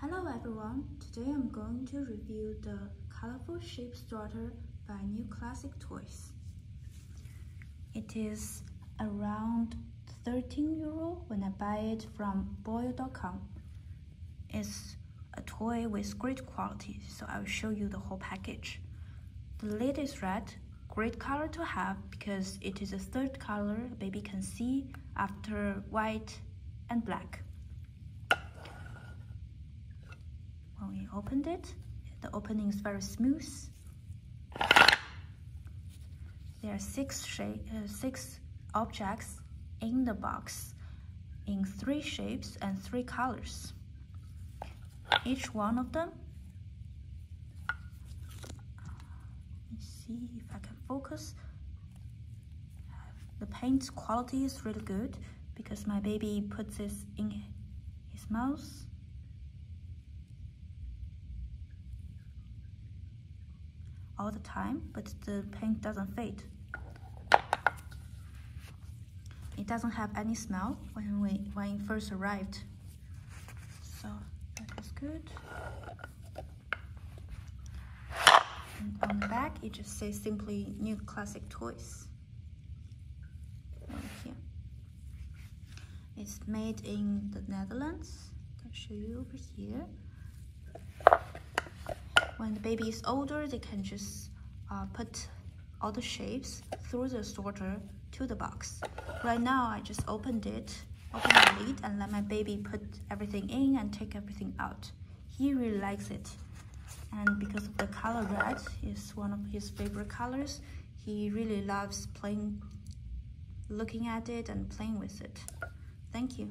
Hello everyone, today I'm going to review the Colorful Shape Sorter by New Classic Toys. It is around 13 euro when I buy it from bol.com. It's a toy with great quality, so I'll show you the whole package. The lid is red, great color to have because it is the third color baby can see after white and black. We opened it. The opening is very smooth. There are six shape, uh, six objects in the box in three shapes and three colors. Each one of them. Let's see if I can focus. The paint quality is really good because my baby puts this in his mouth all the time, but the paint doesn't fade. It doesn't have any smell when, we, when it first arrived. So that is good. And on the back, it just says simply New Classic Toys. Here. It's made in the Netherlands. I'll show you over here when the baby is older, they can just uh, put all the shapes through the sorter to the box. Right now, I just opened it, open the lid, and let my baby put everything in and take everything out. He really likes it. And because of the color red is one of his favorite colors, he really loves playing, looking at it and playing with it. Thank you.